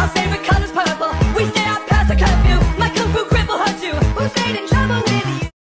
I'll save a